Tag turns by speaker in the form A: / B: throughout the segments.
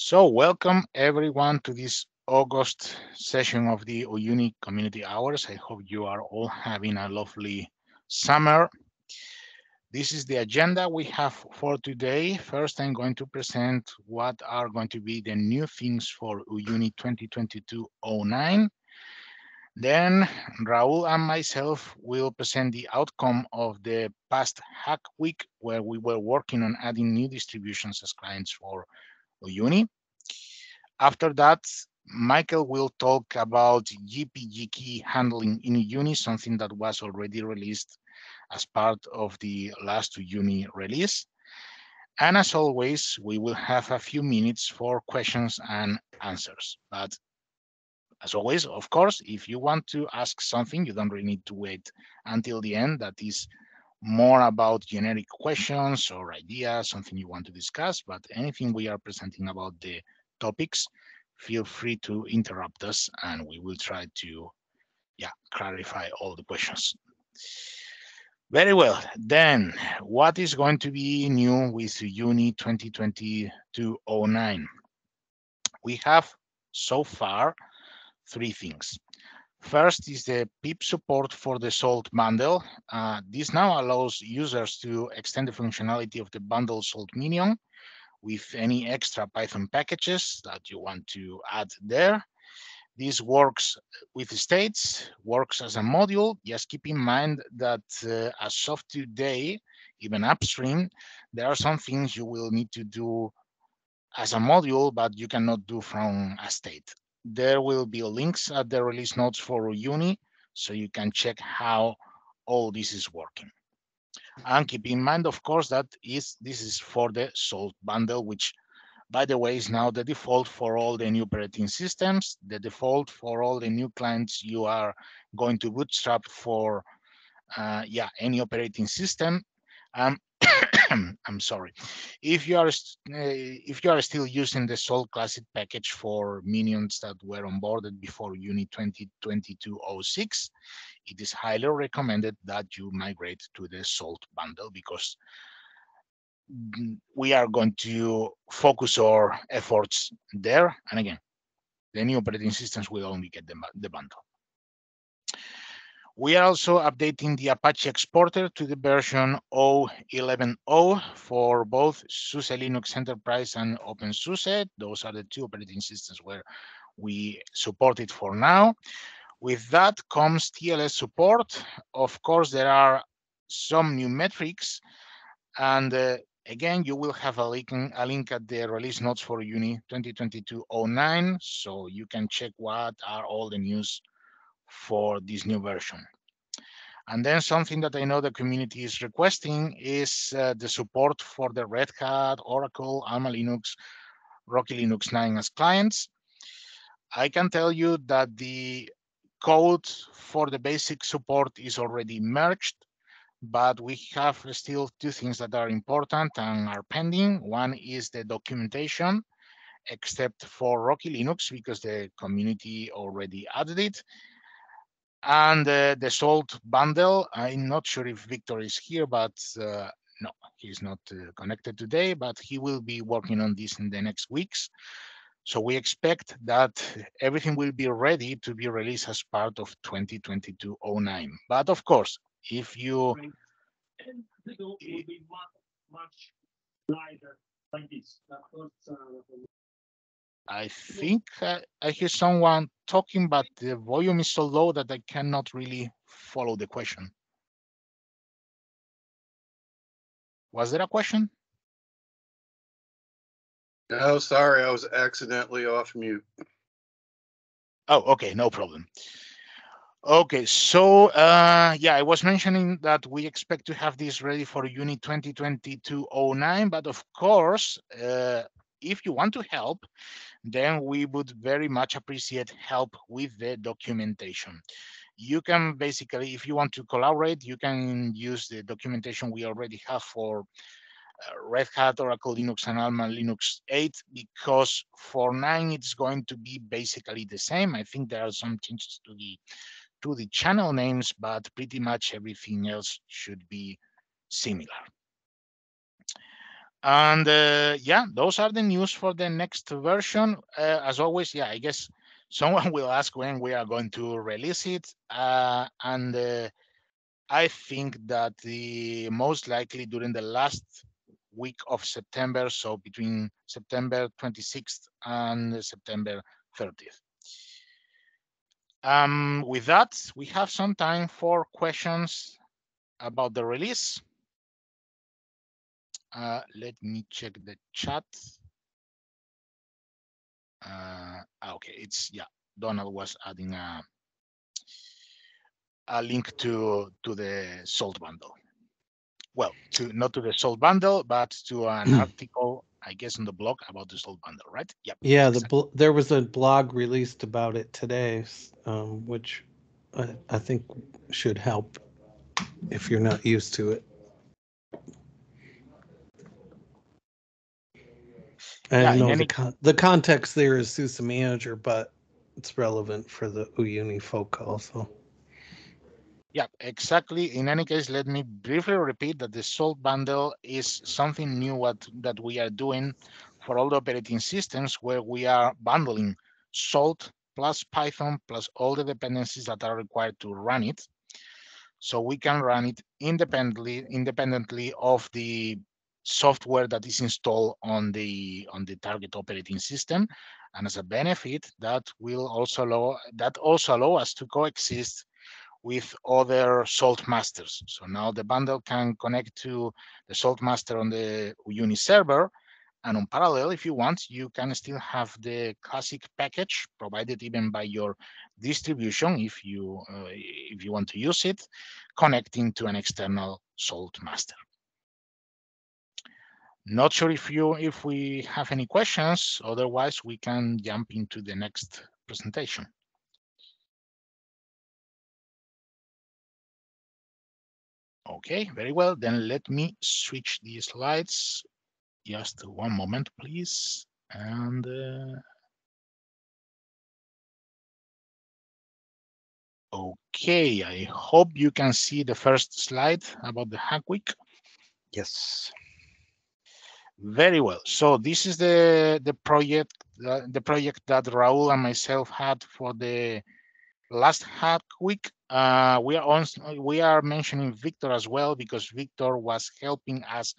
A: So welcome everyone to this August session of the Uyuni Community Hours. I hope you are all having a lovely summer. This is the agenda we have for today. First, I'm going to present what are going to be the new things for Uyuni 2022-09. Then Raul and myself will present the outcome of the past hack week where we were working on adding new distributions as clients for Uyuni. After that, Michael will talk about GPG key handling in Uyuni, something that was already released as part of the last Uyuni release. And as always, we will have a few minutes for questions and answers. But as always, of course, if you want to ask something, you don't really need to wait until the end. That is more about generic questions or ideas, something you want to discuss, but anything we are presenting about the topics, feel free to interrupt us and we will try to yeah, clarify all the questions. Very well, then what is going to be new with Uyuni 2022-09? We have so far three things. First is the PIP support for the Salt bundle. Uh, this now allows users to extend the functionality of the bundle Salt Minion with any extra Python packages that you want to add there. This works with states, works as a module. Just keep in mind that uh, as of today, even upstream, there are some things you will need to do as a module, but you cannot do from a state there will be links at the release notes for Uyuni, so you can check how all this is working. And keep in mind, of course, that is this is for the Salt bundle, which, by the way, is now the default for all the new operating systems, the default for all the new clients you are going to bootstrap for, uh, yeah, any operating system. Um, I'm sorry. If you are uh, if you are still using the Salt Classic package for minions that were onboarded before Uyuni 2022-06, it is highly recommended that you migrate to the Salt bundle because we are going to focus our efforts there. And again, the new operating systems will only get the, the bundle. We are also updating the Apache exporter to the version 0.11.0 for both SUSE Linux Enterprise and OpenSUSE. Those are the two operating systems where we support it for now. With that comes TLS support. Of course, there are some new metrics. And uh, again, you will have a link, a link at the release notes for Uyuni 2022-09. So you can check what are all the news for this new version. And then something that I know the community is requesting is uh, the support for the Red Hat, Oracle, Alma Linux, Rocky Linux 9 as clients. I can tell you that the code for the basic support is already merged, but we have still two things that are important and are pending. One is the documentation, except for Rocky Linux, because the community already added it. And uh, the salt bundle, I'm not sure if Victor is here, but uh, no, he's not uh, connected today, but he will be working on this in the next weeks. So we expect that everything will be ready to be released as part of 2022-09. But of course, if you... It will be much lighter like this. I think uh, I hear someone talking, but the volume is so low that I cannot really follow the question. Was there a question?
B: No, sorry, I was accidentally off mute.
A: Oh, okay, no problem. Okay, so uh, yeah, I was mentioning that we expect to have this ready for Uyuni 2022-09, but of course, uh, if you want to help, then we would very much appreciate help with the documentation. You can basically, if you want to collaborate, you can use the documentation we already have for Red Hat, Oracle Linux, and Alma Linux 8, because for 9, it's going to be basically the same. I think there are some changes to the to the channel names, but pretty much everything else should be similar. And uh, yeah, those are the news for the next version. Uh, as always, yeah, I guess someone will ask when we are going to release it. Uh, and uh, I think that the most likely during the last week of September, so between September 26th and September 30th. Um, with that, we have some time for questions about the release. Uh, let me check the chat. Uh, ah, okay, it's yeah. Donald was adding a a link to to the salt bundle. Well, to not to the salt bundle, but to an article, I guess, on the blog about the salt bundle, right? Yep.
C: Yeah, the bl- there was a blog released about it today, um, which I, I think should help if you're not used to it. I
A: Yeah,
C: know the con- the context there is SUSE manager, but it's relevant for the Uyuni folk also.
A: Yeah, exactly. In any case, let me briefly repeat that the salt bundle is something new what that we are doing for all the operating systems where we are bundling salt plus Python plus all the dependencies that are required to run it. So we can run it independently independently of the software that is installed on the on the target operating system. And as a benefit, that will also allow that also allow us to coexist with other salt masters. So now the bundle can connect to the salt master on the Uyuni server. And on parallel, if you want, you can still have the classic package provided even by your distribution if you uh, if you want to use it, connecting to an external salt master. Not sure if you if we have any questions. Otherwise, we can jump into the next presentation. Okay, very well. Then let me switch the slides. Just one moment, please. And uh, okay, I hope you can see the first slide about the Hack Week.
D: Yes.
A: Very well. So this is the the project uh, the project that Raul and myself had for the last hack week. Uh, we are on we are mentioning Victor as well because Victor was helping us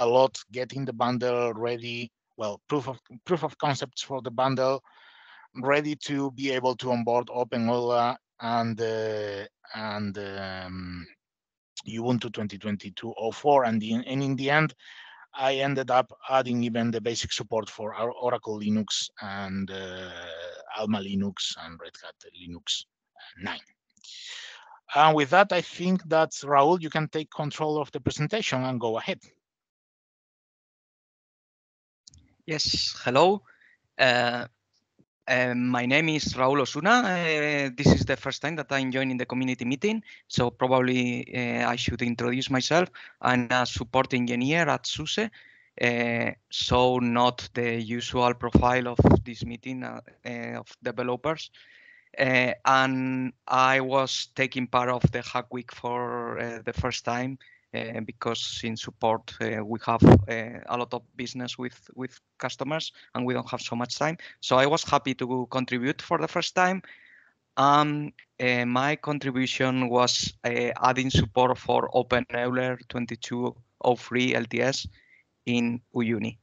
A: a lot getting the bundle ready. Well, proof of proof of concepts for the bundle ready to be able to onboard openEuler and uh, and um, Ubuntu 2022.04 and, the, and in the end I ended up adding even the basic support for our Oracle Linux and uh, Alma Linux and Red Hat Linux 9. And with that, I think that Raul, you can take control of the presentation and go ahead.
D: Yes. Hello. Uh, uh, my name is Raul Osuna. Uh, this is the first time that I'm joining the community meeting, so probably uh, I should introduce myself. I'm a support engineer at SUSE, uh, so not the usual profile of this meeting uh, of developers. Uh, and I was taking part of the Hack Week for uh, the first time uh, because in support we have a lot of business with with customers and we don't have so much time. So I was happy to contribute for the first time. Um, my contribution was adding support for OpenEuler 2203 LTS in Uyuni.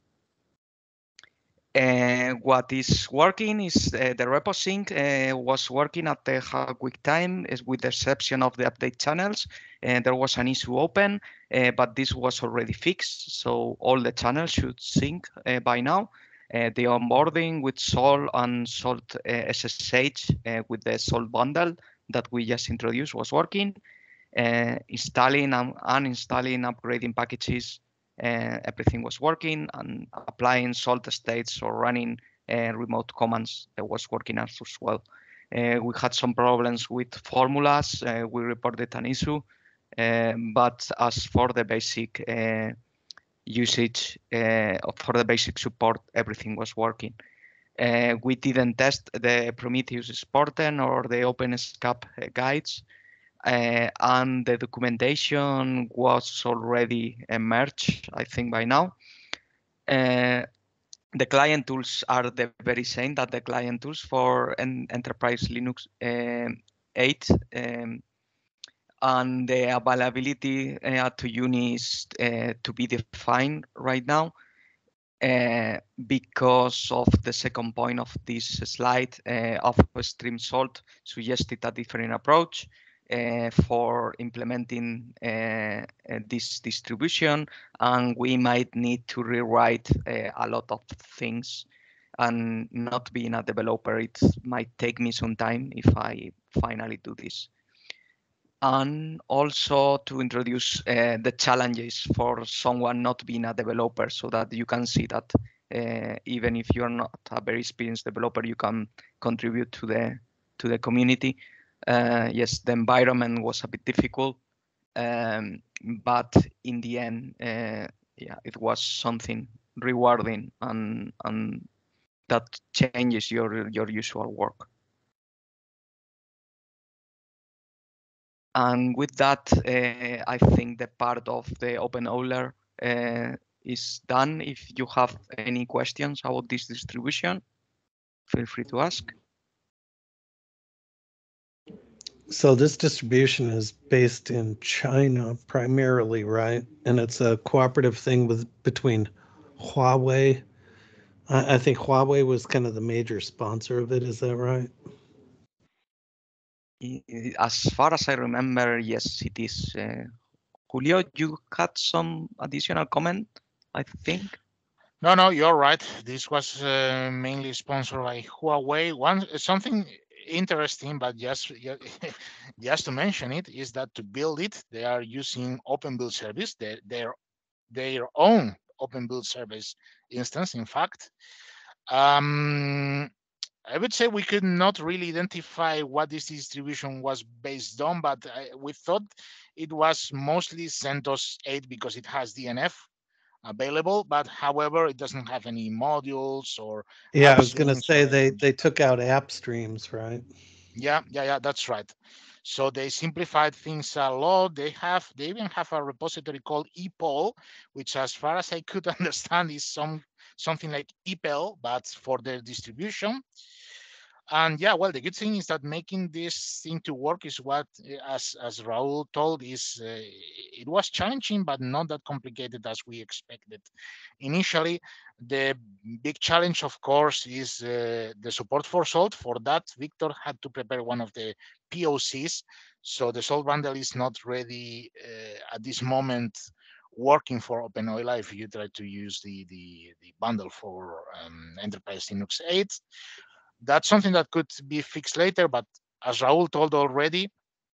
D: What is working is uh, the repo sync uh, was working at the Week time, with the exception of the update channels. And there was an issue open, uh, but this was already fixed. So all the channels should sync uh, by now. Uh, the onboarding with Salt and Salt SSH with the Salt bundle that we just introduced was working. Installing and uninstalling upgrading packages uh, everything was working and applying salt states or running uh, remote commands that was working as well. Uh, we had some problems with formulas. Uh, we reported an issue, um, but as for the basic uh, usage, uh, for the basic support, everything was working. Uh, we didn't test the Prometheus exporter or the OpenSCAP guides. Uh, and the documentation was already emerged, I think, by now. Uh, the client tools are the very same that the client tools for an enterprise Linux um, 8. Um, and the availability uh, to Uyuni is uh, to be defined right now. Uh, because of the second point of this slide uh, of StreamSalt suggested a different approach uh, for implementing uh, this distribution and we might need to rewrite a lot of things. And not being a developer it might take me some time if I finally do this. And also to introduce uh, the challenges for someone not being a developer so that you can see that uh, even if you're not a very experienced developer you can contribute to the to the community. uh, yes the environment was a bit difficult um, but in the end uh, yeah it was something rewarding and and that changes your your usual work And with that, uh, I think the part of the Open Euler uh, is done. If you have any questions about this distribution, feel free to ask.
C: So this distribution is based in China primarily, right? And it's a cooperative thing with between Huawei. I, I think Huawei was kind of the major sponsor of it. Is that right?
D: as far as I remember, yes, it is. Uh, Julio, you had some additional comment, I think.
A: No, no, you're right. This was uh, mainly sponsored by Huawei. One something interesting, but just just to mention it, is that to build it, they are using Open Build Service, their their their own Open Build Service instance. In fact, um, I would say we could not really identify what this distribution was based on, but I, we thought it was mostly CentOS 8 because it has DNF available, but however, it doesn't have any modules or.
C: Yeah, I was going to say they they took out app streams, right?
A: Yeah, yeah, yeah, that's right. So they simplified things a lot. They have they even have a repository called EPOL, which, as far as I could understand, is some something like EPEL, but for their distribution. And yeah, well, the good thing is that making this thing to work is what, eh, as as Raul told, is uh, it was challenging, but not that complicated as we expected. Initially, the big challenge, of course, is uh, the support for Salt. For that, Victor had to prepare one of the POCs. So the Salt bundle is not ready uh, at this moment working for openEuler if you try to use the, the, the bundle for um, Enterprise Linux 8. That's something that could be fixed later, but as Raul told already,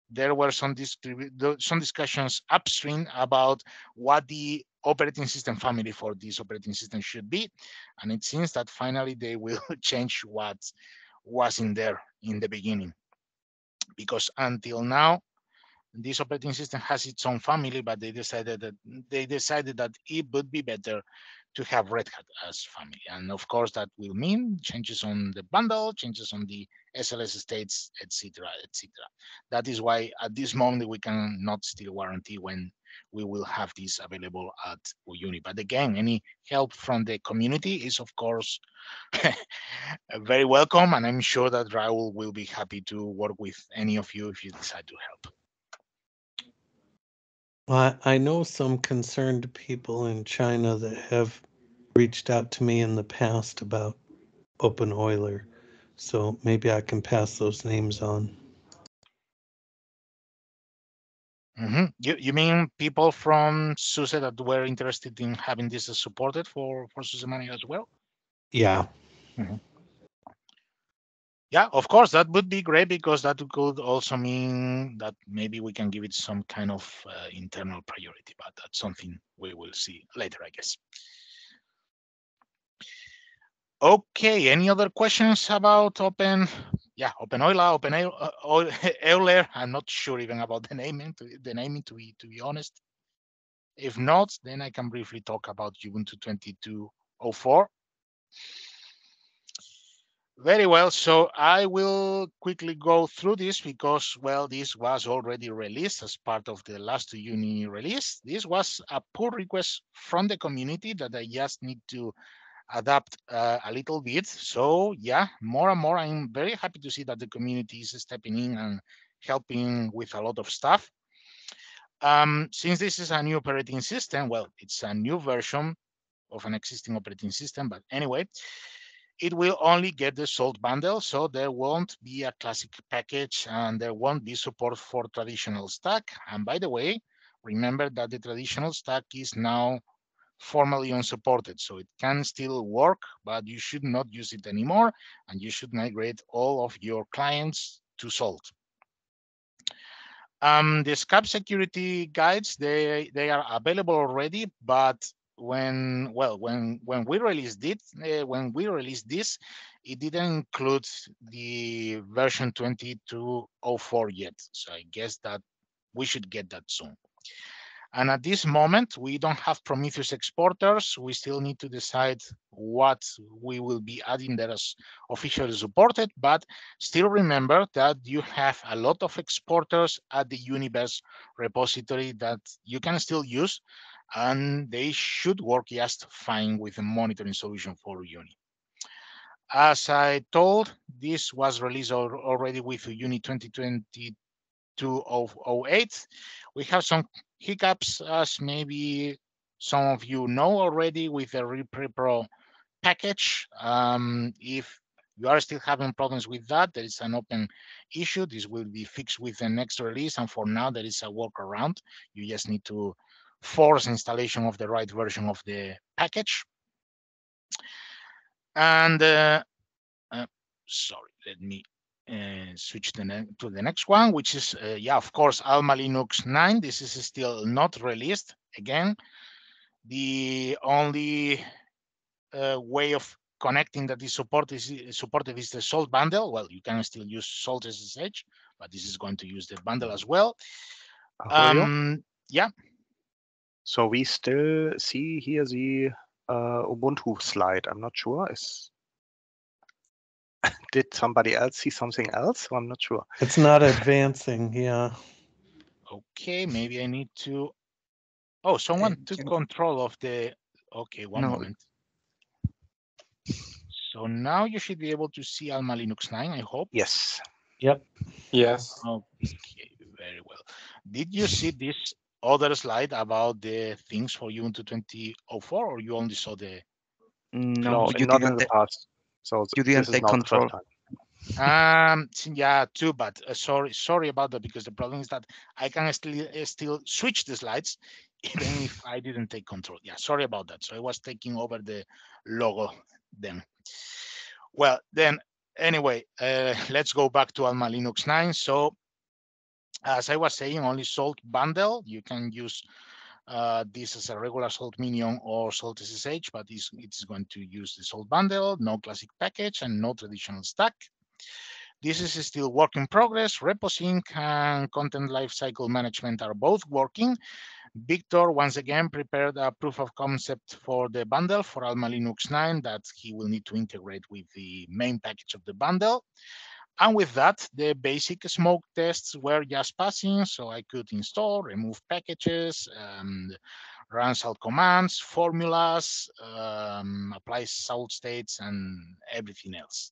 A: there were some, some discussions upstream about what the operating system family for this operating system should be. And it seems that finally they will change what was in there in the beginning. Because until now, this operating system has its own family, but they decided that they decided that it would be better to have Red Hat as family. And of course, that will mean changes on the bundle, changes on the SLS states, etc., etc. That is why at this moment we cannot still warranty when we will have this available at Uyuni. But again, any help from the community is of course very welcome, and I'm sure that Raul will be happy to work with any of you if you decide to help.
C: I, I know some concerned people in China that have reached out to me in the past about Open Euler. So maybe I can pass those names on.
A: Mm-hmm. You you mean people from SUSE that were interested in having this supported for for SUSE Manager as well?
C: Yeah.
A: Mm-hmm. Yeah, of course, that would be great because that could also mean that maybe we can give it some kind of uh, internal priority, but that's something we will see later, I guess. Okay, any other questions about Open? Yeah, Open Euler, Open Euler. I'm not sure even about the naming, the naming to be to be honest. If not, then I can briefly talk about Ubuntu 22.04. Very well. So I will quickly go through this because, well, this was already released as part of the last Uyuni release. This was a pull request from the community that I just need to adapt uh, a little bit. So yeah, more and more, I'm very happy to see that the community is stepping in and helping with a lot of stuff. Um, since this is a new operating system, well, it's a new version of an existing operating system, but anyway, it will only get the salt bundle, so there won't be a classic package and there won't be support for traditional stack. And by the way, remember that the traditional stack is now formally unsupported, so it can still work, but you should not use it anymore, and you should migrate all of your clients to Salt. Um, the SCAP security guides, they, they are available already, but when well when when we released it uh, when we released this it didn't include the version 2204 yet. So i guess that we should get that soon. And at this moment we don't have prometheus exporters. We still need to decide what we will be adding there as officially supported. But still remember that you have a lot of exporters at the universe repository that you can still use and they should work just fine with the monitoring solution for Uyuni. As I told, this was released already with Uyuni 2022-08. We have some hiccups, as maybe some of you know already with the ReprePro package. Um, if you are still having problems with that, there is an open issue. This will be fixed with the next release. And for now, there is a workaround. You just need to force installation of the right version of the package. And uh, uh, sorry, let me uh, switch the to the next one, which is, uh, yeah, of course, Alma Linux 9. This is still not released. Again, the only uh, way of connecting that is supported is, supported is the Salt bundle. Well, you can still use Salt SSH, but this is going to use the bundle as well. Um, yeah.
E: So we still see here the uh, Ubuntu slide. I'm not sure. Is did somebody else see something else? I'm not sure.
C: It's not advancing. Yeah.
A: Okay, maybe I need to. Oh, someone took control of the. Okay, one no. moment. So now you should be able to see Alma Linux 9, I hope.
E: Yes.
C: Yep.
F: Yes.
A: Okay, very well. Did you see this other slide about the things for Ubuntu 2004, or you only saw the?
E: No, you not in the past. So
D: you didn't take control.
A: um yeah too bad uh, sorry sorry about that because the problem is that i can still uh, still switch the slides even if i didn't take control yeah sorry about that so i was taking over the logo then well then anyway uh, let's go back to alma linux 9 so as I was saying, only salt bundle. You can use uh, this as a regular salt minion or salt SSH, but it's, it's going to use the salt bundle, no classic package and no traditional stack. This is still work in progress. RepoSync and content lifecycle management are both working. Victor once again prepared a proof of concept for the bundle for Alma Linux 9 that he will need to integrate with the main package of the bundle. And with that, the basic smoke tests were just passing, so I could install, remove packages, um, run salt commands, formulas, um, apply salt states, and everything else.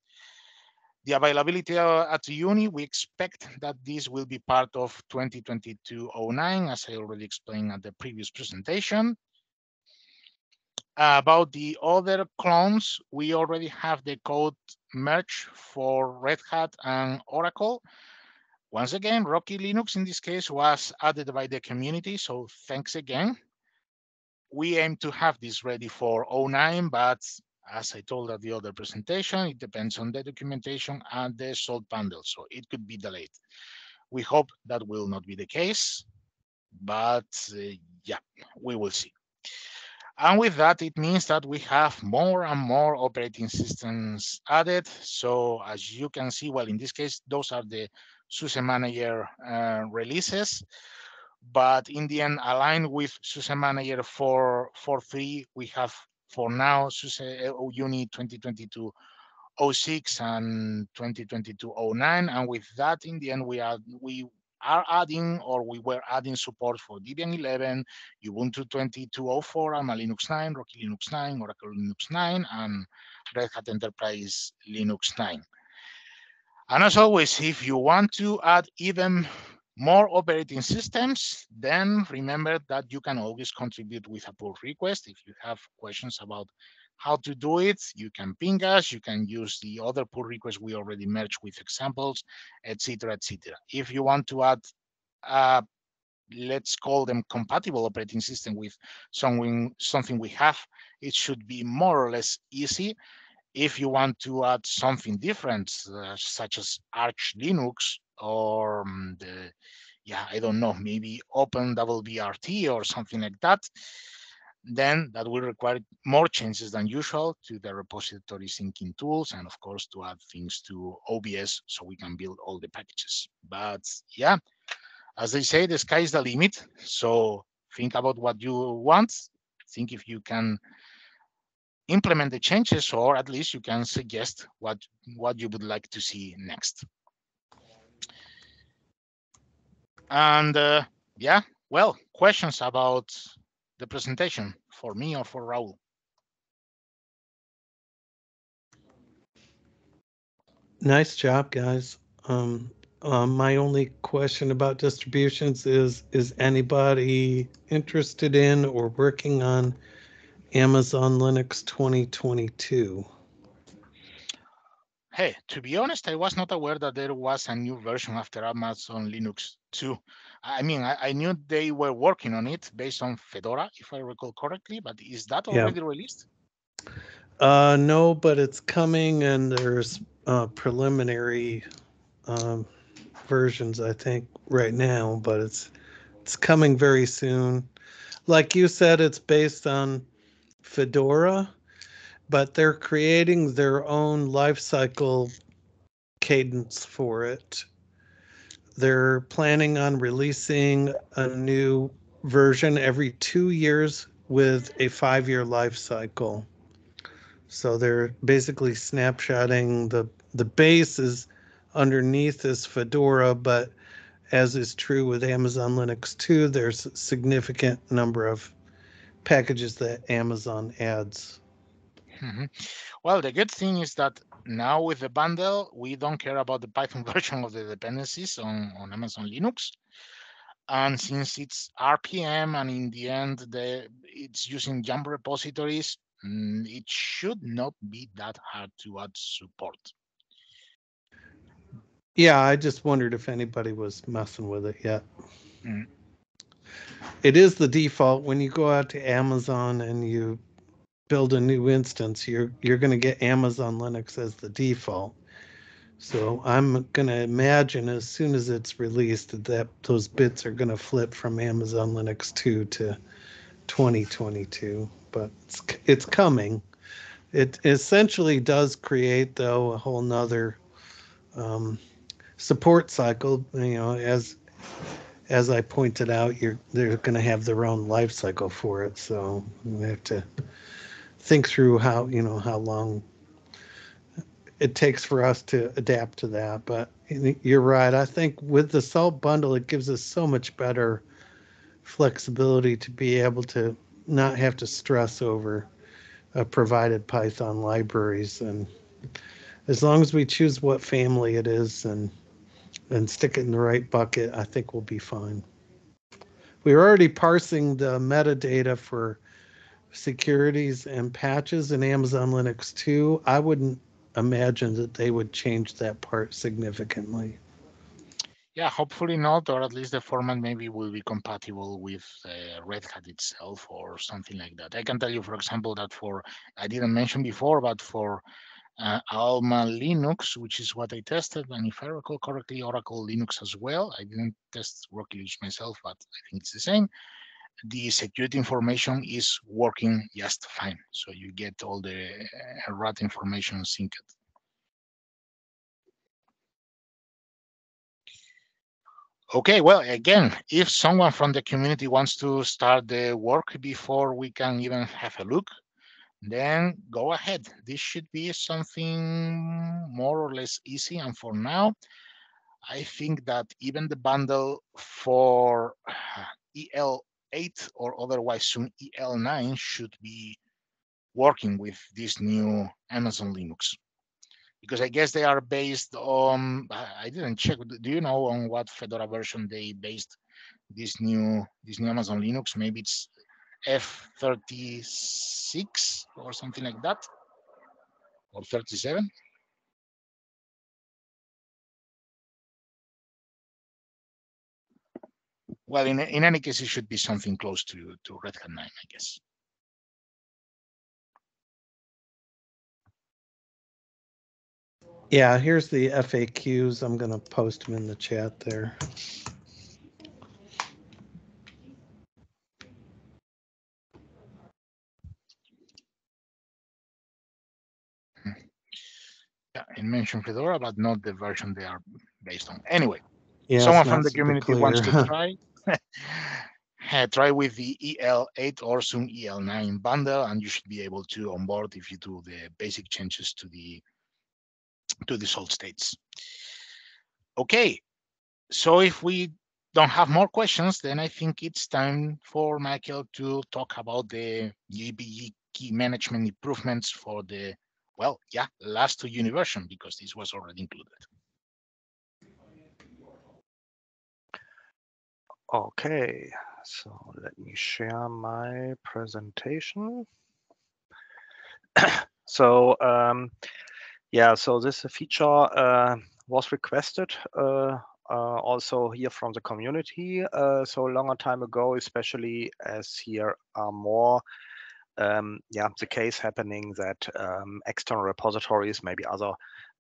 A: The availability at Uyuni, we expect that this will be part of 2022-09, as I already explained at the previous presentation. Uh, about the other clones, we already have the code merge for Red Hat and Oracle. Once again, Rocky Linux in this case was added by the community, so thanks again. We aim to have this ready for 09, but as I told at the other presentation, it depends on the documentation and the salt bundle, so it could be delayed. We hope that will not be the case, but uh, yeah, we will see. And with that, it means that we have more and more operating systems added. So as you can see, well, in this case, those are the SUSE Manager uh, releases. But in the end, aligned with SUSE Manager 4.3, we have for now SUSE uh, Uyuni 2022 06 and 2022-09. And with that, in the end, we are we are adding or we were adding support for Debian 11, Ubuntu 22.04, Alma Linux 9, Rocky Linux 9, Oracle Linux 9, and Red Hat Enterprise Linux 9. And as always, if you want to add even more operating systems, then remember that you can always contribute with a pull request. If you have questions about how to do it, you can ping us, you can use the other pull requests we already merged with examples, etc., etc. If you want to add, uh, let's call them compatible operating system with something, something we have, it should be more or less easy. If you want to add something different, uh, such as Arch Linux or um, the, yeah, I don't know, maybe OpenWrt or something like that, then that will require more changes than usual to the repository syncing tools and of course to add things to OBS so we can build all the packages. But yeah, as they say, the sky is the limit. So think about what you want. Think if you can implement the changes or at least you can suggest what, what you would like to see next. And uh, yeah, well, questions about the presentation for me or for Raul?
C: Nice job, guys. Um, um, my only question about distributions is, is anybody interested in or working on Amazon Linux 2022?
A: Hey, to be honest, I was not aware that there was a new version after Amazon Linux 2. I mean, I, I, knew they were working on it based on Fedora, if I recall correctly, but is that already yeah. released?
C: Uh, no, but it's coming and there's uh, preliminary um, versions, I think, right now, but it's it's coming very soon. Like you said, it's based on Fedora, but they're creating their own life cycle cadence for it they're planning on releasing a new version every two years with a five year life cycle. So they're basically snapshotting the the base is underneath this Fedora, but as is true with Amazon Linux 2, there's a significant number of packages that Amazon adds.
A: Mm-hmm. Well, the good thing is that now with the bundle, we don't care about the Python version of the dependencies on, on Amazon Linux. And since it's RPM and in the end the, it's using Yum repositories, mm, it should not be that hard to add support.
C: Yeah, I just wondered if anybody was messing with it yet. Mm. It is the default when you go out to Amazon and you build a new instance, you're you're going to get Amazon Linux as the default. So I'm going to imagine as soon as it's released that those bits are going to flip from Amazon Linux 2 to 2022, but it's it's coming. It essentially does create though a whole nother um, support cycle. You know, as as I pointed out, you're they're going to have their own life cycle for it, so we have to think through how you know how long it takes for us to adapt to that. But you're right. I think with the salt bundle, it gives us so much better flexibility to be able to not have to stress over uh, provided Python libraries. And as long as we choose what family it is and and stick it in the right bucket, I think we'll be fine. We're already parsing the metadata for securities and patches in Amazon Linux 2, I wouldn't imagine that they would change that part significantly.
A: Yeah, hopefully not, or at least the format maybe will be compatible with uh, Red Hat itself or something like that. I can tell you, for example, that for, I didn't mention before, but for uh, Alma Linux, which is what I tested, and if I recall correctly, Oracle Linux as well. I didn't test Rocky Linux myself, but I think it's the same the security information is working just fine. So you get all the uh, RAT information synced. Okay, well, again, if someone from the community wants to start the work before we can even have a look, then go ahead. This should be something more or less easy. And for now, I think that even the bundle for EL8 or otherwise soon EL9 should be working with this new Amazon Linux. Because I guess they are based on, I didn't check, do you know on what Fedora version they based this new this new Amazon Linux? Maybe it's F36 or something like that, or 37. Well, in, in any case, it should be something close to, to Red Hat 9, I guess.
C: Yeah, here's the FAQs. I'm going to post them in the chat there. Hmm.
A: Yeah, it mentioned Fedora, but not the version they are based on. Anyway,
C: Yeah,
A: someone from the community wants to try. uh, try with the EL8 or soon EL9 bundle, and you should be able to onboard if you do the basic changes to the to the salt states. Okay, so if we don't have more questions, then I think it's time for Michael to talk about the GPG key management improvements for the well, yeah, last two Uyuni version because this was already included.
E: Okay, so let me share my presentation. so um, yeah, so this feature uh, was requested uh, uh, also here from the community. Uh, so long a longer time ago, especially as here are more um, yeah, the case happening that um, external repositories, maybe other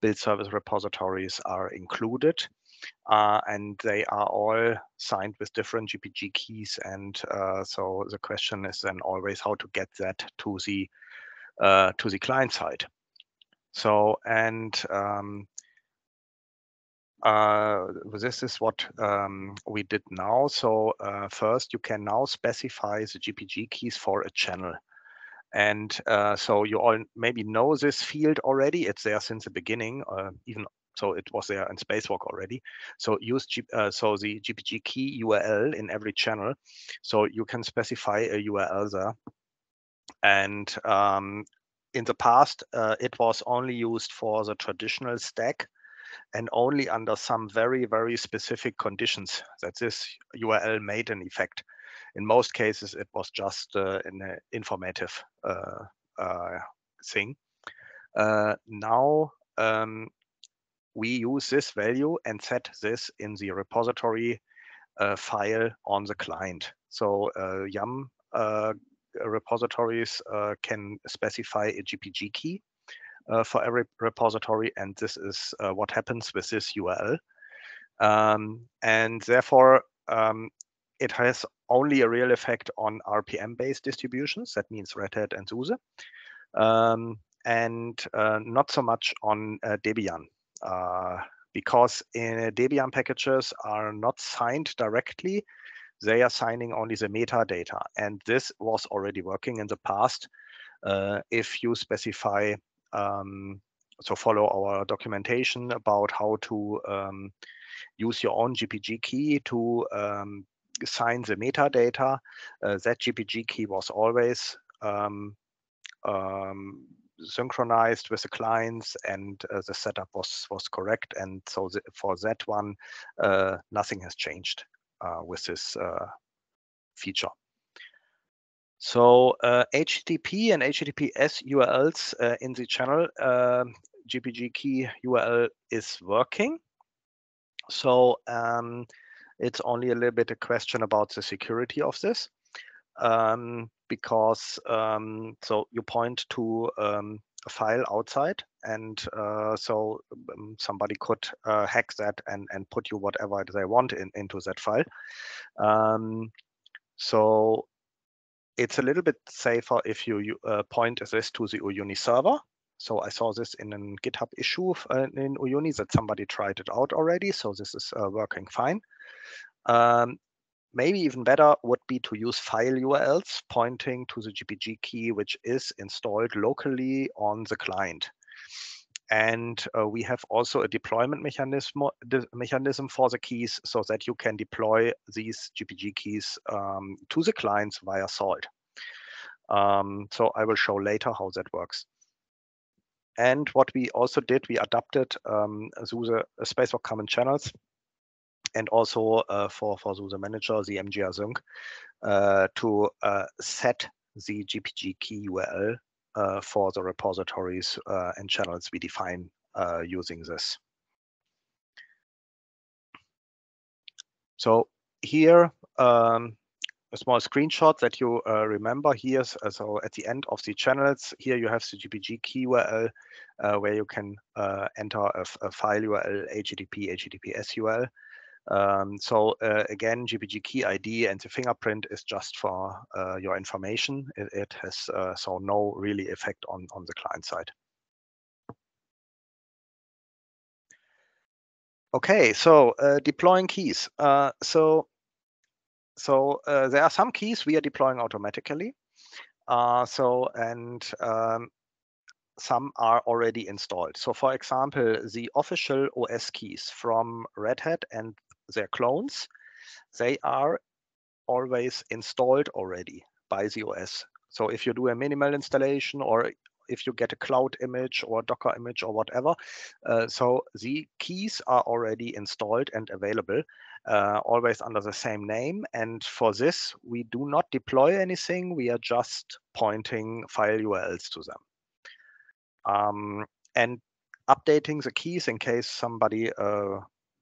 E: build service repositories are included. Uh, and they are all signed with different GPG keys. And uh, so the question is then always how to get that to the uh, to the client side. So and um, uh, this is what um, we did now. So uh, first, you can now specify the GPG keys for a channel. And uh, so you all maybe know this field already. It's there since the beginning, uh, even so it was there in Spacewalk already. So use G, uh, so the GPG key URL in every channel. So you can specify a URL there. And um, in the past, uh, it was only used for the traditional stack and only under some very, very specific conditions that this URL made an effect. In most cases, it was just uh, an uh, informative uh, uh, thing. Uh, now, um, we use this value and set this in the repository uh, file on the client. So uh, Yum uh, repositories uh, can specify a GPG key uh, for every repository, and this is uh, what happens with this URL. Um, and therefore, um, it has only a real effect on RPM-based distributions. That means Red Hat and SUSE, um, and not so much on Debian. Uh, because in Debian packages are not signed directly. They are signing only the metadata. And this was already working in the past. Uh, if you specify, um, so follow our documentation about how to um, use your own GPG key to um, sign the metadata, uh, that GPG key was always um, um, synchronized with the clients and uh, the setup was was correct. And so for that one uh, nothing has changed uh, with this uh, feature. So http uh, and https urls in the channel gpg um, key url is working. So um, it's only a little bit a question about the security of this. Um, because um, so you point to um, a file outside and uh, so um, somebody could uh, hack that and, and put you whatever they want in, into that file. Um, so it's a little bit safer if you, you uh, point this to the Uyuni server. So I saw this in a GitHub issue uh, in Uyuni that somebody tried it out already. So this is uh, working fine. Um, maybe even better would be to use file URLs pointing to the GPG key, which is installed locally on the client. And uh, we have also a deployment mechanism, mechanism for the keys so that you can deploy these GPG keys um, to the clients via Salt. Um, so I will show later how that works. And what we also did, we adapted um, SUSE space for common channels and also uh, for, for SUSE Manager, the MGR uh, to uh, set the GPG key URL for the repositories and channels we define using this. So here, um, a small screenshot that you uh, remember here. So at the end of the channels, here you have the GPG key URL uh, where you can uh, enter a, a, file URL, HTTP, HTTPS URL. Um, so uh, again, GPG key ID and the fingerprint is just for uh, your information. It, it has uh, so no really effect on, on the client side. Okay, so uh, deploying keys. Uh, so so uh, there are some keys we are deploying automatically. so and um, some are already installed. So for example, the official OS keys from Red Hat and their clones, they are always installed already by the OS. So if you do a minimal installation or if you get a cloud image or Docker image or whatever, uh, so the keys are already installed and available, uh, always under the same name. And for this, we do not deploy anything. We are just pointing file URLs to them. Um, and updating the keys in case somebody uh,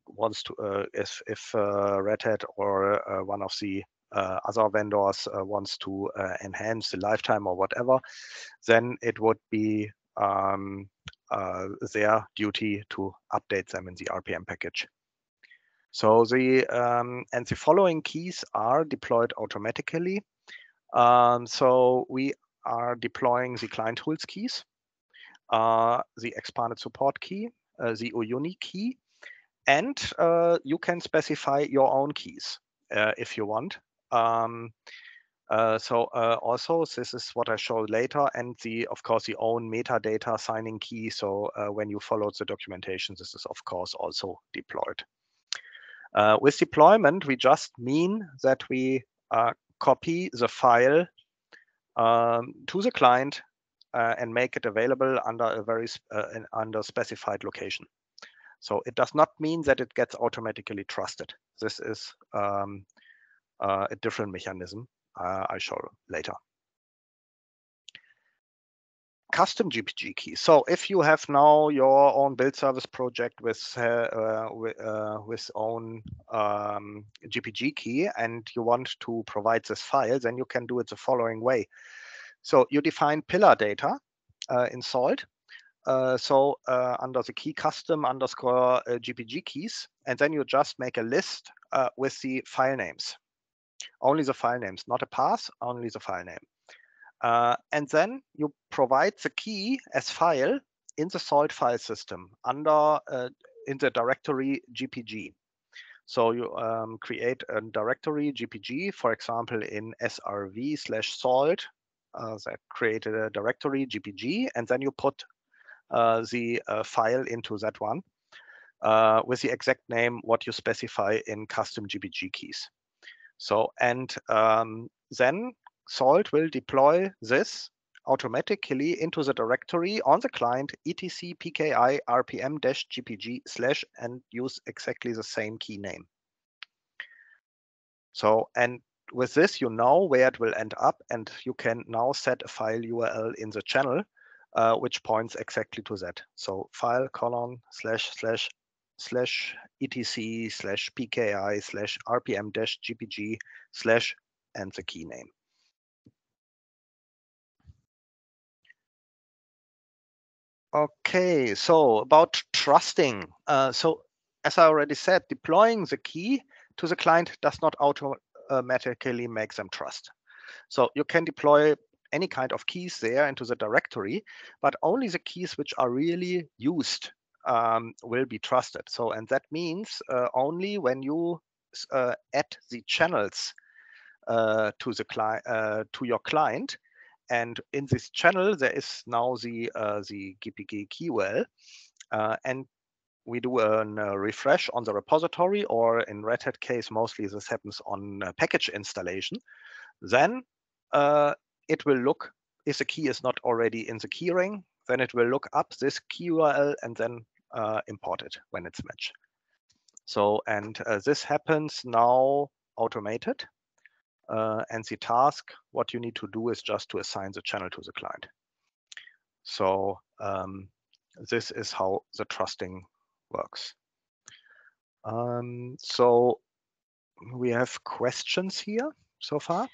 E: wants to, uh, if, if uh, Red Hat or uh, one of the other vendors wants to enhance the lifetime or whatever, then it would be um, their duty to update them in the RPM package. So the um, and the following keys are deployed automatically. Um, so we are deploying the client tools keys, uh, the expanded support key, uh, the Uyuni key, and uh, you can specify your own keys uh, if you want. Um, uh, so uh, also this is what I show later and the of course the own metadata signing key. So uh, when you follow the documentation, this is of course also deployed. Uh, with deployment, we just mean that we copy the file um, to the client and make it available under a very under specified location. So it does not mean that it gets automatically trusted. This is um, uh, a different mechanism uh, I show later. Custom GPG key. So if you have now your own build service project with uh, with, uh, with own um, GPG key and you want to provide this file, then you can do it the following way. So you define pillar data uh, in Salt uh, so uh, under the key custom underscore uh, GPG keys, and then you just make a list uh, with the file names. Only the file names, not a path, only the file name. Uh, and then you provide the key as file in the salt file system under in the directory GPG. So you um, create a directory GPG, for example, in srv slash salt, uh, that created a directory GPG, and then you put uh, the uh, file into that one uh, with the exact name what you specify in custom GPG keys. So, and um, then Salt will deploy this automatically into the directory on the client etc pki rpm-gpg slash and use exactly the same key name. So, and with this, you know where it will end up and you can now set a file URL in the channel uh, which points exactly to that. So file colon slash slash slash etc slash pki slash rpm dash gpg slash and the key name. Okay, so about trusting. Uh, so as I already said, deploying the key to the client does not automatically make them trust. So you can deploy any kind of keys there into the directory, but only the keys which are really used um, will be trusted. So, and that means uh, only when you uh, add the channels uh, to the client uh, to your client, and in this channel there is now the uh, the GPG key URL, uh, and we do a uh, refresh on the repository, or in Red Hat case, mostly this happens on package installation. Then it will look if the key is not already in the key ring, then it will look up this key URL and then uh, import it when it's matched. So, and uh, this happens now automated. Uh, and the task, what you need to do is just to assign the channel to the client. So um, this is how the trusting works. Um, so we have questions here so far.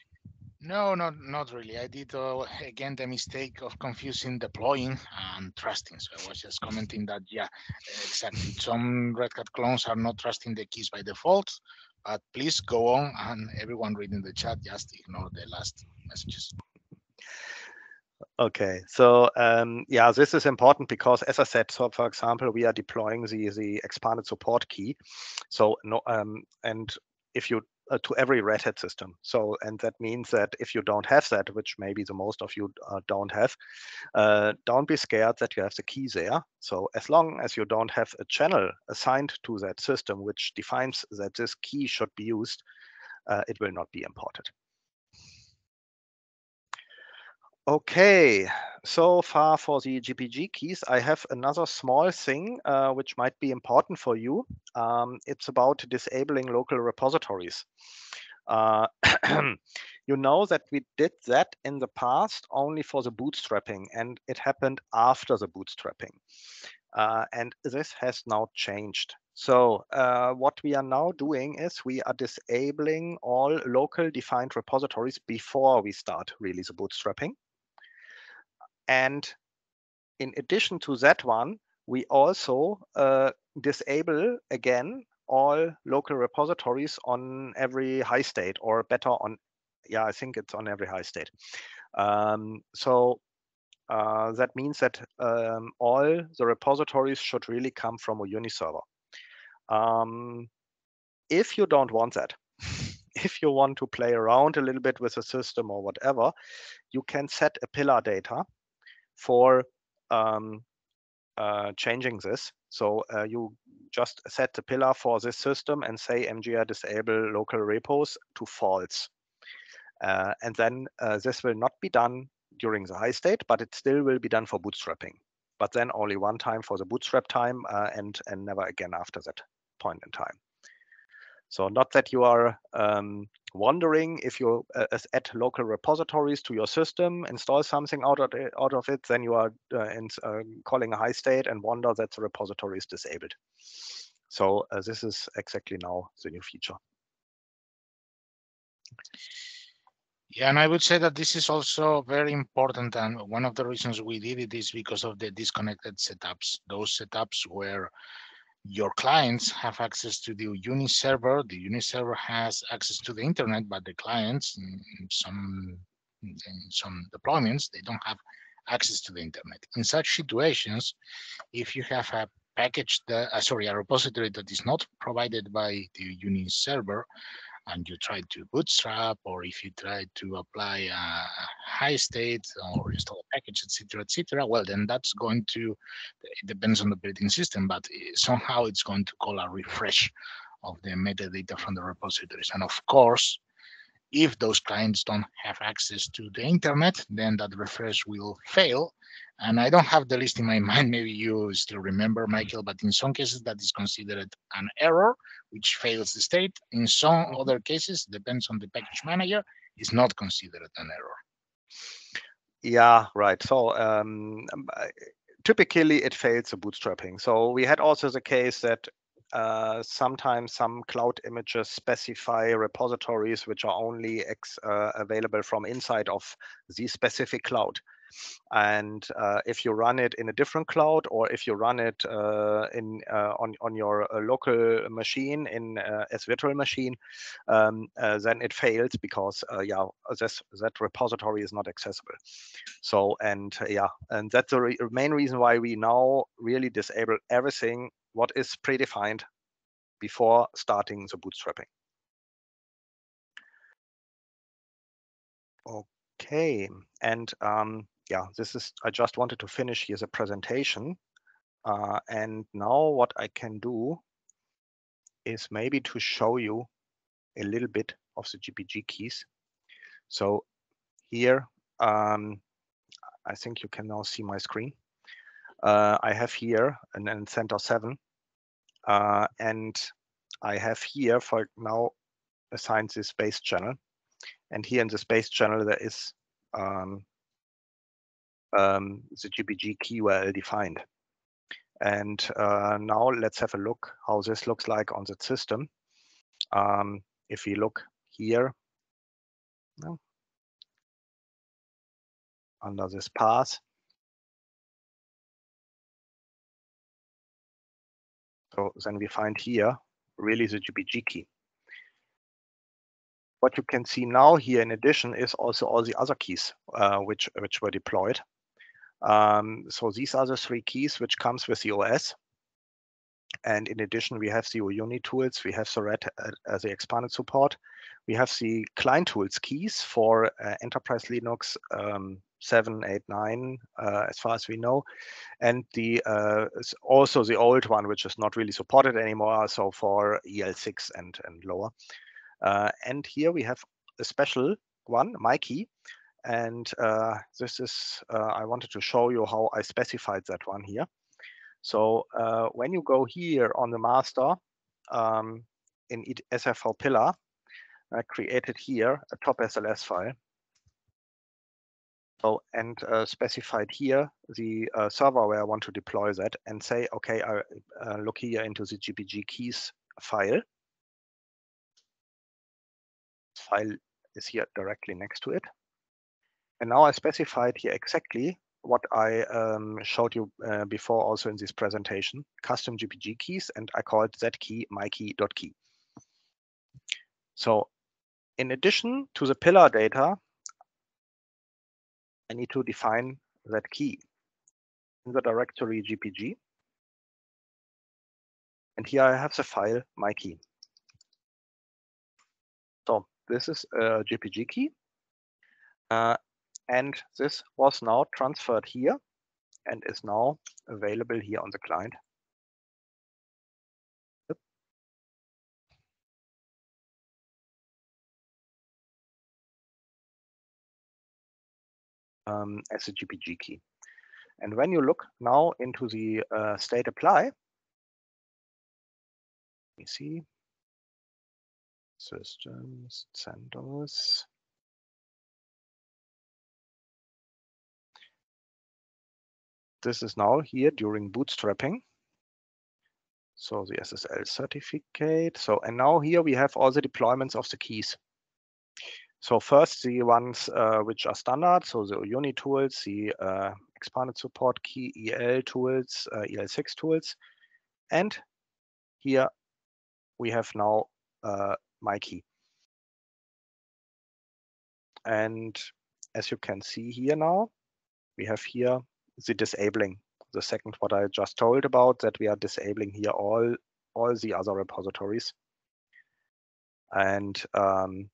A: No, not not really. I did uh, again the mistake of confusing deploying and trusting. So I was just commenting that yeah, exactly. Some Red Hat clones are not trusting the keys by default, but please go on and everyone reading the chat just ignore the last messages.
E: Okay, so um, yeah, this is important because, as I said, so for example, we are deploying the the expanded support key. So no, um, and if you uh, to every Red Hat system. So, and that means that if you don't have that, which maybe the most of you uh, don't have, uh, don't be scared that you have the key there. So as long as you don't have a channel assigned to that system, which defines that this key should be used, uh, it will not be imported. Okay, so far for the GPG keys, I have another small thing uh, which might be important for you. Um, it's about disabling local repositories. Uh, you know that we did that in the past only for the bootstrapping and it happened after the bootstrapping. Uh, and this has now changed. So uh, what we are now doing is we are disabling all local defined repositories before we start really the bootstrapping. And in addition to that one, we also uh, disable again all local repositories on every high state or better on, yeah, I think it's on every high state. Um, so uh, that means that um, all the repositories should really come from a Uyuni server. Um, if you don't want that, if you want to play around a little bit with the system or whatever, you can set a pillar data for um, uh, changing this. So uh, you just set the pillar for this system and say mgr disable local repos to false. Uh, and then uh, this will not be done during the high state, but it still will be done for bootstrapping. But then only one time for the bootstrap time uh, and, and never again after that point in time. So not that you are um, wondering if you uh, add local repositories to your system, install something out of it, out of it then you are uh, in, uh, calling a high state and wonder that the repository is disabled. So uh, this is exactly now the new feature.
A: Yeah, and I would say that this is also very important. And one of the reasons we did it is because of the disconnected setups. Those setups where your clients have access to the Uyuni server. The Uyuni server has access to the internet, but the clients, in some in some deployments, they don't have access to the internet. In such situations, if you have a package that, uh, sorry, a repository that is not provided by the Uyuni server, and you try to bootstrap or if you try to apply a high state or install a package, etc., etc., well, then that's going to, it depends on the operating system, but eh, somehow it's going to call a refresh of the metadata from the repositories. And of course, if those clients don't have access to the internet, then that refresh will fail and I don't have the list in my mind. Maybe you still remember, Michael, but in some cases that is considered an error, which fails the state. In some mm-hmm. other cases, depends on the package manager, is not considered an error.
E: Yeah, right. So um, typically it fails the bootstrapping. So we had also the case that uh, sometimes some cloud images specify repositories which are only uh, available from inside of the specific cloud. And uh, if you run it in a different cloud or if you run it uh, in uh, on on your uh, local machine in uh, as virtual machine, um, then it fails because yeah, this, that repository is not accessible. So and yeah, and that's the re main reason why we now really disable everything what is predefined before starting the bootstrapping. Okay, and um, yeah, this is, I just wanted to finish here the presentation. Uh, and now what I can do is maybe to show you a little bit of the GPG keys. So here, um, I think you can now see my screen. Uh, I have here an, an CentOS 7, uh, and I have here for now assigned this base channel. And here in the space channel, there is um, um, the GPG key URL defined. And uh, now let's have a look how this looks like on the system. Um, if we look here, no, under this path, so then we find here really the GPG key. What you can see now here in addition is also all the other keys uh, which, which were deployed. Um, so these are the three keys which comes with the OS. And in addition, we have the Uyuni tools, we have the Red as the expanded support. We have the client tools keys for uh, Enterprise Linux um, 7, 8, 9, uh, as far as we know. And the uh, also the old one, which is not really supported anymore, so for EL6 and, and lower. Uh, and here we have a special one, MyKey, and uh, this is, uh, I wanted to show you how I specified that one here. So uh, when you go here on the master um, in srv pillar, I created here a top SLS file. So and uh, specified here the uh, server where I want to deploy that and say, okay, I uh, look here into the GPG keys file. File is here directly next to it. And now I specified here exactly what I um, showed you uh, before also in this presentation, custom GPG keys, and I called that key mykey.key. So in addition to the pillar data, I need to define that key in the directory GPG. And here I have the file mykey. So this is a GPG key. Uh, and this was now transferred here and is now available here on the client. Um, as a GPG key. And when you look now into the uh, state apply, me see, systems, CentOS, this is now here during bootstrapping. So the SSL certificate. So, and now here we have all the deployments of the keys. So first the ones uh, which are standard, so the Uyuni tools, the uh, expanded support key EL tools, uh, EL6 tools. And here we have now uh, MyKey. And as you can see here now, we have here the disabling. The second, what I just told about, that we are disabling here all, all the other repositories. And um,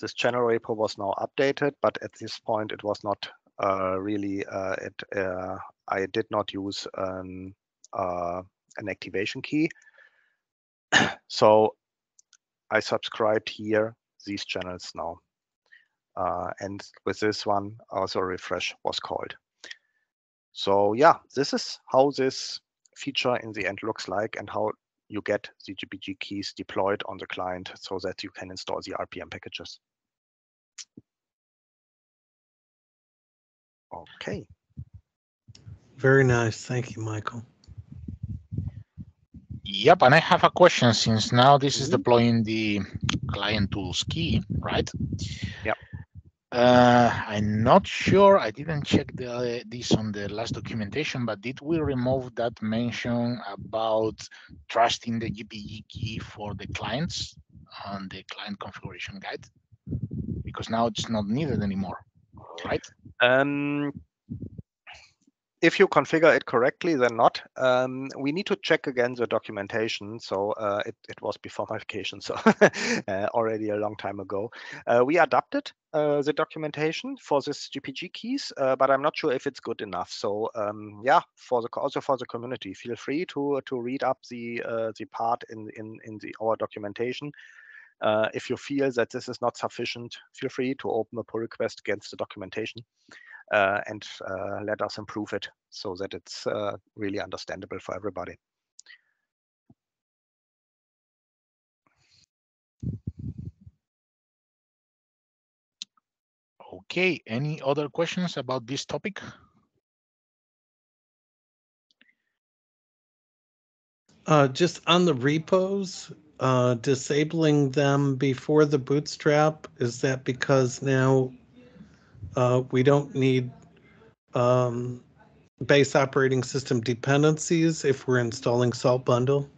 E: this channel repo was now updated, but at this point it was not uh, really, uh, it, uh, I did not use an, uh, an activation key. so I subscribed here these channels now. Uh, and with this one, also refresh was called. So yeah, this is how this feature in the end looks like and how you get the GPG keys deployed on the client so that you can install the RPM packages. Okay.
C: Very nice. Thank you, Michael.
A: Yep, and I have a question since now this is
E: Mhm.
A: deploying the client tools key, right?
E: Yep.
A: Uh, I'm not sure. I didn't check the, this on the last documentation, but did we remove that mention about trusting the GPG key for the clients on the client configuration guide? Because now it's not needed anymore, right?
E: Um, if you configure it correctly, then not. Um, we need to check again the documentation. So uh, it, it was before my vacation, so uh, already a long time ago. Uh, we adapted uh, the documentation for this GPG keys, uh, but I'm not sure if it's good enough. So um, yeah, for the also for the community, feel free to to read up the uh, the part in in in the our documentation. if you feel that this is not sufficient, feel free to open a pull request against the documentation and uh, let us improve it so that it's uh, really understandable for everybody.
A: Okay, any other questions about this topic?
C: Uh, just on the repos, uh, disabling them before the bootstrap, is that because now uh, we don't need um, base operating system dependencies if we're installing Salt Bundle?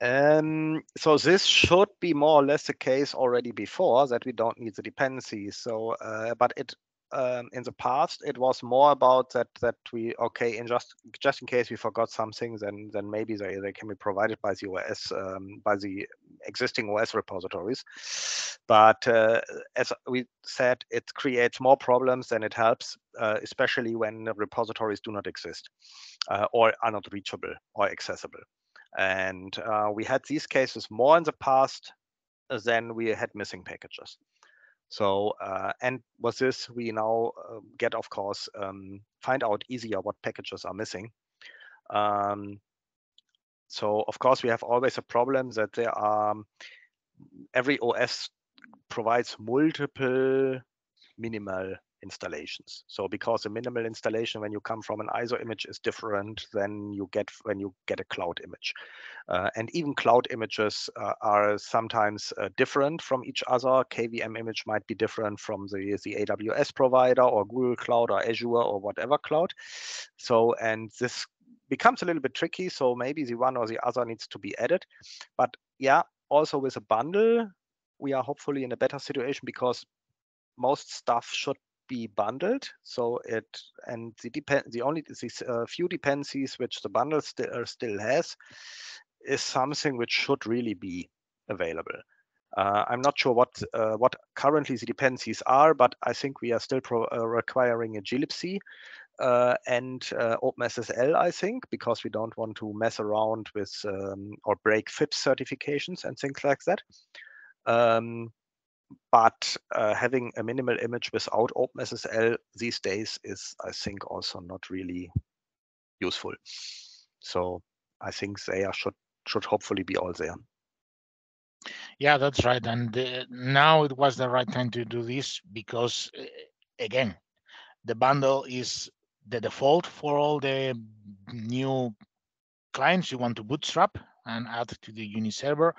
E: Um, so this should be more or less the case already before that we don't need the dependencies. So, uh, but it um, in the past it was more about that that we okay in just just in case we forgot something then then maybe they, they can be provided by the OS um, by the existing OS repositories. But uh, as we said it creates more problems than it helps uh, especially when repositories do not exist uh, or are not reachable or accessible. And uh, we had these cases more in the past than we had missing packages so, uh, and with this, we now uh, get, of course, um, find out easier what packages are missing. Um, so, of course, we have always a problem that there are every OS provides multiple minimal installations. So because a minimal installation when you come from an ISO image is different than you get when you get a cloud image. Uh, and even cloud images uh, are sometimes uh, different from each other. KVM image might be different from the, the AWS provider or Google Cloud or Azure or whatever cloud. So, and this becomes a little bit tricky. So maybe the one or the other needs to be added. But yeah, also with a bundle, we are hopefully in a better situation because most stuff should be bundled. So it and the depend the only these uh, few dependencies which the bundle st uh, still has is something which should really be available. Uh, I'm not sure what uh, what currently the dependencies are, but I think we are still uh, requiring a glibc uh, and uh, OpenSSL, I think, because we don't want to mess around with um, or break FIPS certifications and things like that. Um, but uh, having a minimal image without OpenSSL these days is, I think, also not really useful. So I think they are, should should hopefully be all there.
A: Yeah, that's right. And uh, now it was the right time to do this because, uh, again, the bundle is the default for all the new clients you want to bootstrap and add to the Uyuni server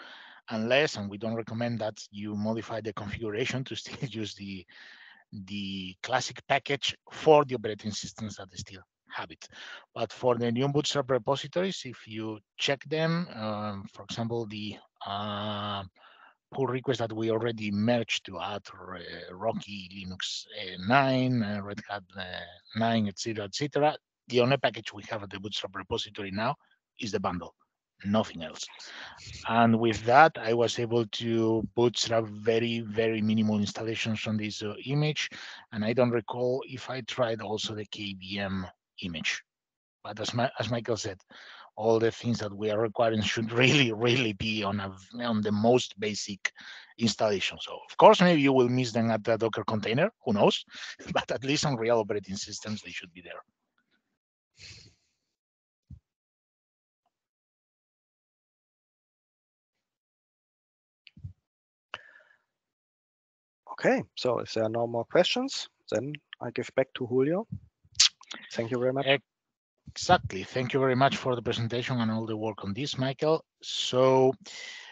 A: unless, and we don't recommend that you modify the configuration to still use the, the classic package for the operating systems that still have it. But for the new Bootstrap repositories, if you check them, um, for example, the uh, pull request that we already merged to add uh, Rocky Linux uh, 9, uh, Red Hat uh, 9, etc., etc. The only package we have at the Bootstrap repository now is the bundle nothing else. And with that, I was able to bootstrap very, very minimal installations from this uh, image. And I don't recall if I tried also the KVM image. But as, my, as Michael said, all the things that we are requiring should really, really be on a on the most basic installation. So of course, maybe you will miss them at the Docker container, who knows? But at least on real operating systems, they should be there.
E: Okay, so if there are no more questions, then I give back to Julio. Thank you very much.
A: Exactly. Thank you very much for the presentation and all the work on this, Michael. So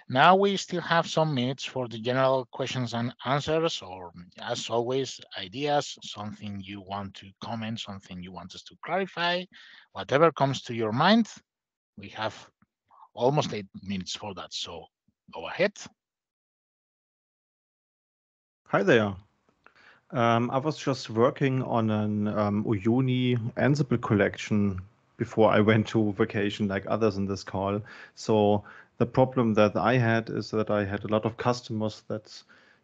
A: now we still have some minutes for the general questions and answers, or as always, ideas, something you want to comment, something you want us to clarify, whatever comes to your mind. We have almost eight minutes for that. So go ahead.
F: Hi there. Um, I was just working on an um, Uyuni Ansible collection before I went to vacation, like others in this call. So the problem that I had is that I had a lot of customers that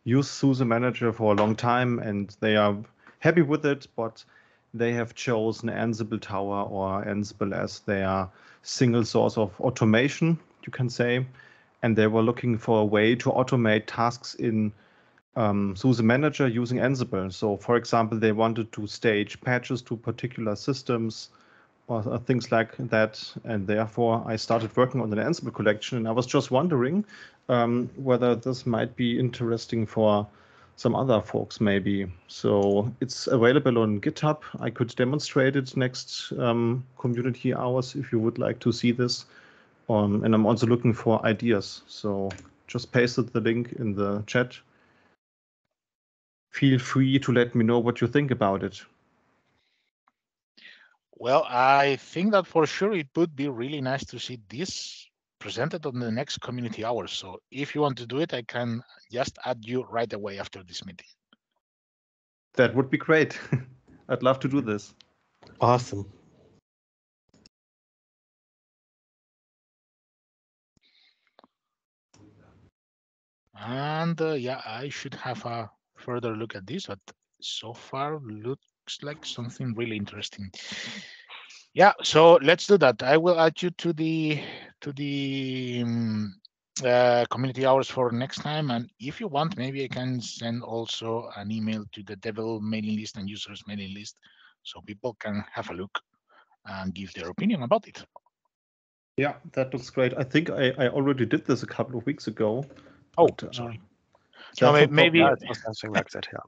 F: use SUSE Manager for a long time and they are happy with it, but they have chosen Ansible Tower or Ansible as their single source of automation, you can say. And they were looking for a way to automate tasks in um, SUSE Manager using Ansible. So, for example, they wanted to stage patches to particular systems or things like that. And therefore, I started working on an Ansible collection. And I was just wondering um, whether this might be interesting for some other folks, maybe. So it's available on GitHub. I could demonstrate it next um, community hours if you would like to see this. Um, and I'm also looking for ideas. So just pasted the link in the chat. Feel free to let me know what you think about it.
A: Well, I think that for sure it would be really nice to see this presented on the next community hour. So if you want to do it, I can just add you right away after this meeting.
F: That would be great. I'd love to do this.
C: Awesome.
A: And uh, yeah, I should have a further look at this, but so far looks like something really interesting. Yeah, so let's do that. I will add you to the to the um, uh, community hours for next time. And if you want, maybe I can send also an email to the devel mailing list and users mailing list so people can have a look and give their opinion about it.
F: Yeah, that looks great. I think I, I already did this a couple of weeks ago.
A: Oh,
F: but, uh,
A: sorry.
F: yeah,
A: No, may-
F: no
A: maybe,
E: Yeah, something like that. Yeah.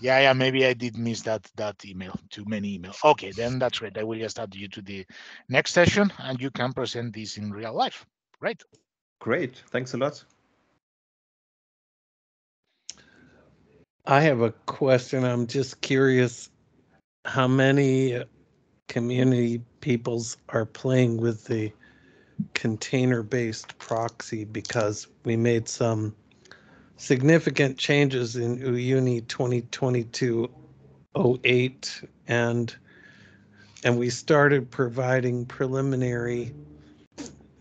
A: yeah, yeah, maybe I did miss that that email. Too many emails. Okay, then that's great. I will just add you to the next session, and you can present this in real life. Great.
F: Great. Thanks a lot.
C: I have a question. I'm just curious how many uh, community peoples are playing with the container based proxy because we made some significant changes in Uyuni 2022 08 and and we started providing preliminary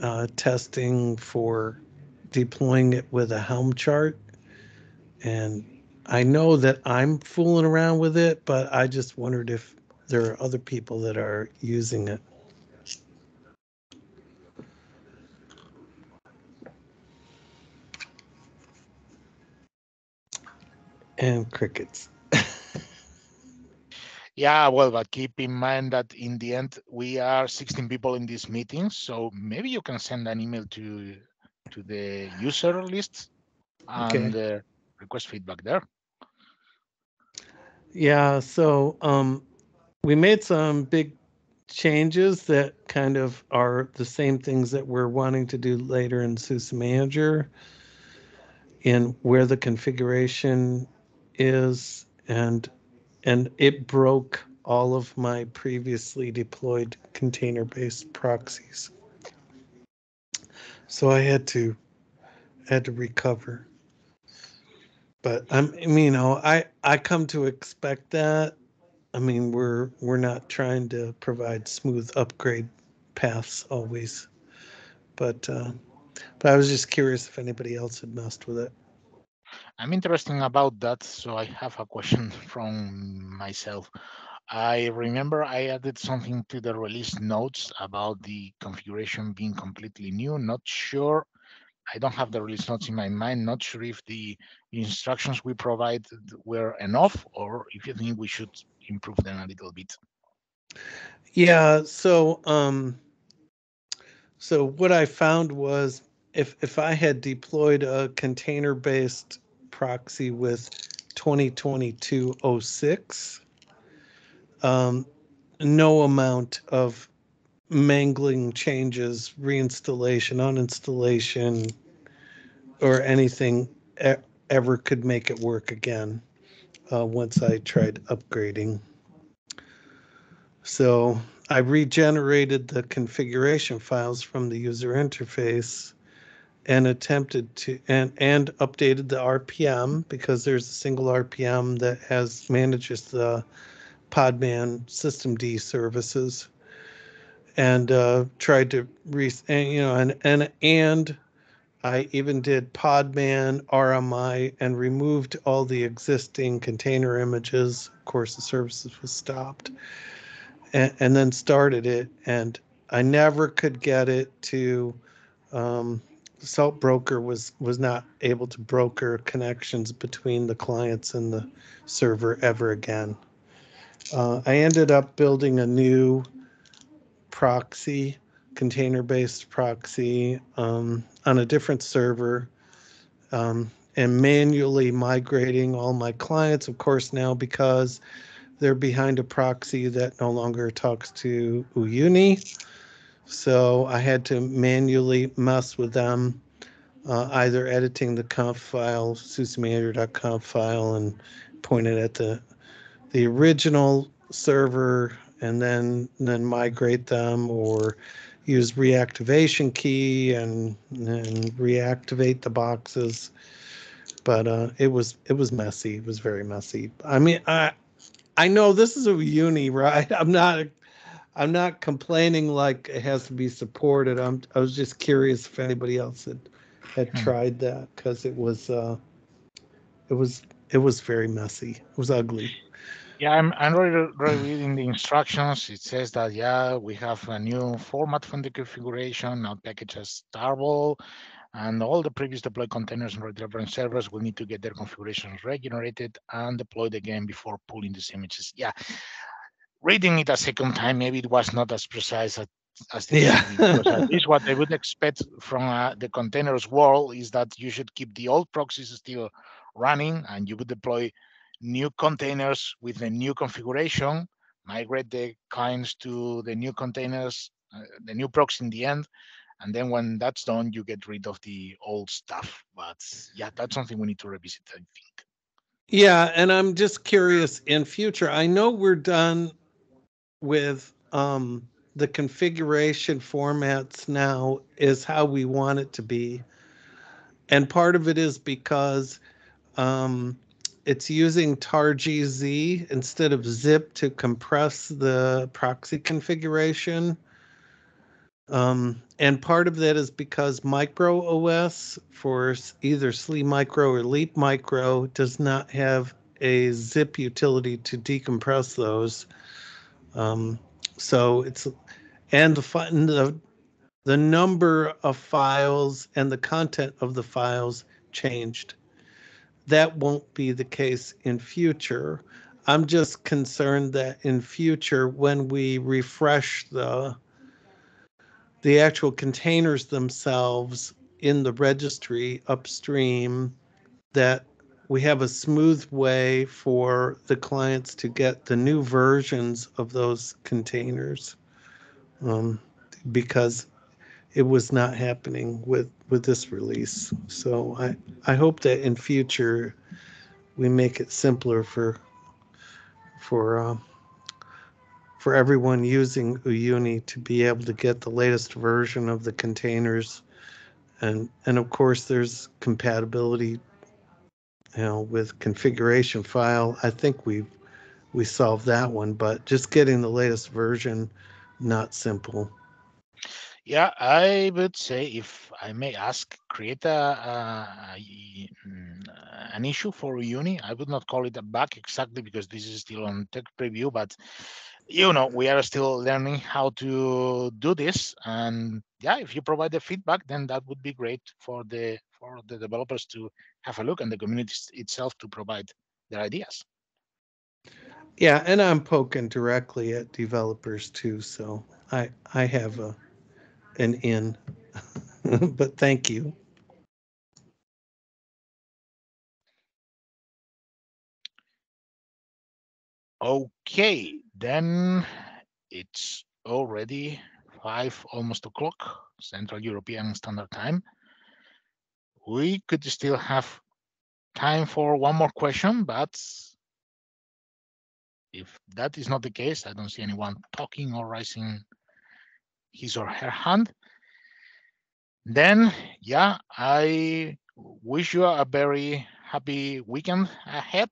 C: uh, testing for deploying it with a Helm chart and I know that I'm fooling around with it, but I just wondered if there are other people that are using it. And crickets.
A: Yeah, well, but keep in mind that in the end we are 16 people in this meeting, so maybe you can send an email to to the user list and uh, request feedback there.
C: Yeah, so um, we made some big changes that kind of are the same things that we're wanting to do later in SUSE Manager in where the configuration is and and it broke all of my previously deployed container-based proxies. So I had to had to recover. But I'm mean, you know, I I come to expect that. I mean, we're we're not trying to provide smooth upgrade paths always. But uh but I was just curious if anybody else had messed with it.
A: I'm interested about that, so I have a question from myself. I remember I added something to the release notes about the configuration being completely new. Not sure. I don't have the release notes in my mind. Not sure if the instructions we provided were enough or if you think we should improve them a little bit.
C: Yeah, so um so what I found was if if I had deployed a container based proxy with 2022-06, um, no amount of mangling changes, reinstallation, uninstallation, or anything e- ever could make it work again uh, once I tried upgrading. So I regenerated the configuration files from the user interface and attempted to and and updated the RPM because there's a single RPM that has manages the Podman systemd services, and uh, tried to re and, you know and and and I even did Podman RMI and removed all the existing container images. Of course, the services was stopped, and, and then started it, and I never could get it to. Um, Salt Broker was was not able to broker connections between the clients and the server ever again. Uh, I ended up building a new proxy, container-based proxy um, on a different server, um, and manually migrating all my clients. Of course, now because they're behind a proxy that no longer talks to Uyuni. So I had to manually mess with them, uh, either editing the conf file, susemanager.conf file, and point it at the the original server, and then then migrate them, or use reactivation key and and reactivate the boxes. But uh, it was it was messy. It was very messy. I mean, I I know this is a uni, right? I'm not I'm not complaining like it has to be supported. I'm I was just curious if anybody else had had
A: Hmm.
C: tried that because it was uh it was it was very messy. It was ugly.
A: Yeah, I'm, I'm already reading the instructions. It says that, yeah, we have a new format from the configuration, now package as tarball, and all the previous deployed containers and reference servers will need to get their configurations regenerated and deployed again before pulling these images. Yeah, reading it a second time, maybe it was not as precise as, as the
C: Yeah.
A: because at least what they would expect from uh, the containers world is that you should keep the old proxies still running and you would deploy new containers with the new configuration, migrate the clients to the new containers, uh, the new proxy in the end, and then when that's done, you get rid of the old stuff. But yeah, that's something we need to revisit, I think.
C: Yeah, and I'm just curious in future. I know we're done with um the configuration formats now is how we want it to be. And part of it is because um it's using targz instead of zip to compress the proxy configuration. Um, and part of that is because Micro OS for either SLE Micro or Leap Micro does not have a zip utility to decompress those. Um, so it's and the and the the number of files and the content of the files changed. That won't be the case in future. I'm just concerned that in future, when we refresh the the actual containers themselves in the registry upstream, that we have a smooth way for the clients to get the new versions of those containers. Um, because it was not happening with with this release. So I I hope that in future we make it simpler for for uh, for everyone using Uyuni to be able to get the latest version of the containers, and and of course there's compatibility, you know, with configuration file. I think we we solved that one, but just getting the latest version, not simple.
A: Yeah, I would say, if I may ask, create a, a- mm, an issue for Uyuni. I would not call it a bug exactly because this is still on tech preview, but you know, we are still learning how to do this. And yeah, if you provide the feedback, then that would be great for the for the developers to have a look and the community itself to provide their ideas.
C: Yeah, and I'm poking directly at developers too, so I I have a an in. but thank you.
A: Okay, then it's already five, almost o'clock, Central European Standard Time. We could still have time for one more question, but if that is not the case, I don't see anyone talking or raising his or her hand. Then, yeah, I wish you a very happy weekend ahead.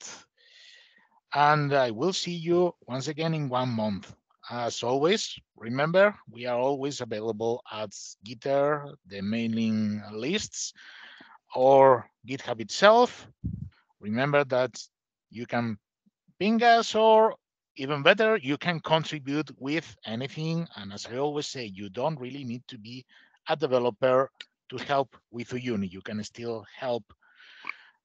A: And I will see you once again in one month. As always, remember, we are always available at Gitter, the mailing lists, or GitHub itself. Remember that you can ping us, or even better, you can contribute with anything. And as I always say, you don't really need to be a developer to help with Uyuni. You can still help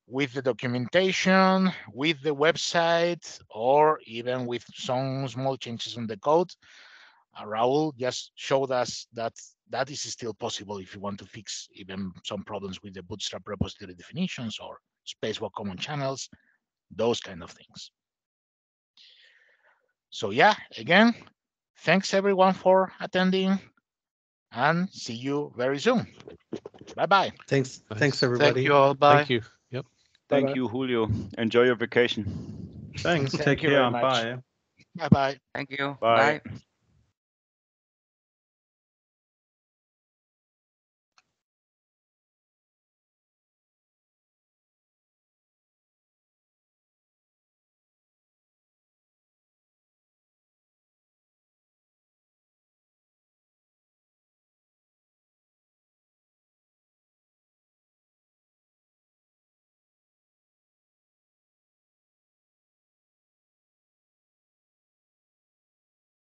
A: with the documentation, with the website, or even with some small changes on the code. Uh, Raul just showed us that that is still possible if you want to fix even some problems with the Bootstrap repository definitions or Spacewalk common channels, those kind of things. So yeah, again, thanks everyone for attending and see you very soon. Bye-bye.
C: Thanks,
G: Nice.
C: thanks, everybody.
H: Thank you all. Bye.
G: Thank you. Yep.
H: Bye-bye.
I: Thank you, Julio. Enjoy your vacation.
F: Thanks.
A: Thank
F: Take
A: you very
F: care.
A: much.
F: Bye.
A: Bye-bye.
D: Thank you.
I: Bye.
D: Bye.